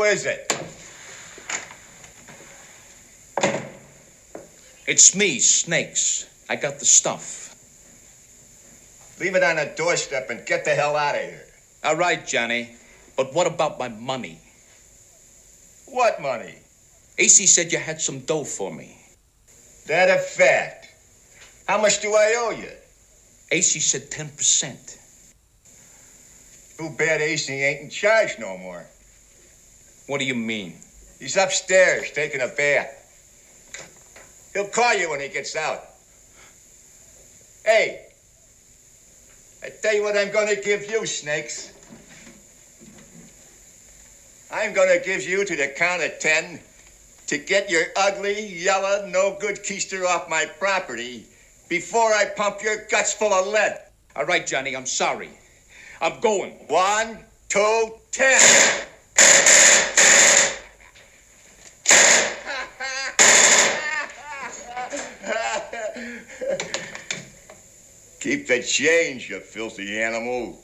Who is it? It's me, Snakes. I got the stuff. Leave it on the doorstep and get the hell out of here. All right, Johnny. But what about my money? What money? AC said you had some dough for me. That a fact. How much do I owe you? AC said 10%. Too bad AC ain't in charge no more. What do you mean? He's upstairs taking a bath. He'll call you when he gets out. Hey, I tell you what I'm gonna give you, Snakes. I'm gonna give you to the count of ten to get your ugly, yellow, no good keister off my property before I pump your guts full of lead. All right, Johnny, I'm sorry. I'm going. One, two, ten. Keep the change, you filthy animal.